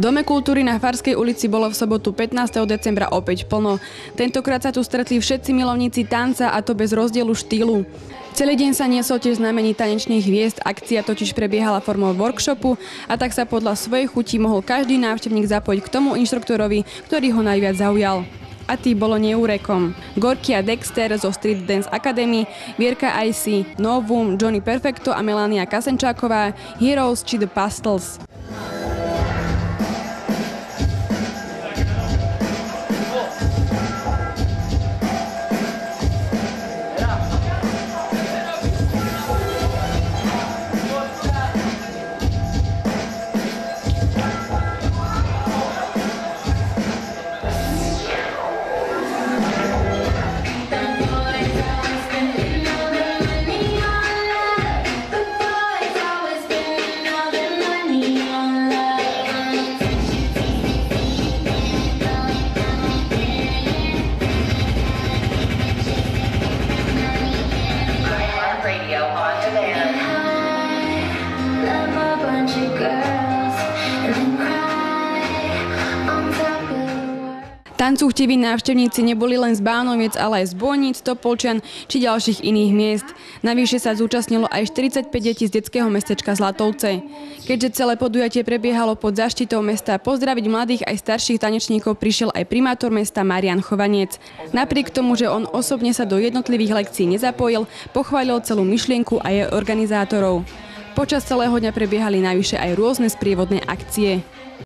V Dome kultúry na Farskej ulici bolo v sobotu 15. decembra opäť plno. Tentokrát sa tu stretli všetci milovníci tanca a to bez rozdielu štýlu. Celý deň sa niesol tiež znamení tanečných hviezd, akcia totiž prebiehala formou workshopu a tak sa podľa svojej chuti mohol každý návštevník zapojiť k tomu inštruktorovi, ktorý ho najviac zaujal a tý bolo neúrekom. Gorkia Dexter zo Street Dance Academy, Vierka IC, Novum, Johnny Perfecto a Melania Kasenčáková, Heroes či The Pastels. Tancuchtiví návštevníci neboli len z Bánoviec, ale aj z Bojnic, Topolčan či ďalších iných miest. Navyše sa zúčastnilo aj 45 detí z detského mestečka Zlatovce. Keďže celé podujatie prebiehalo pod zaštitou mesta, pozdraviť mladých aj starších tanečníkov prišiel aj primátor mesta Marian Chovanec. Napriek tomu, že on osobne sa do jednotlivých lekcií nezapojil, pochválil celú myšlienku a jej organizátorov. Počas celého dňa prebiehali navyše aj rôzne sprievodné akcie.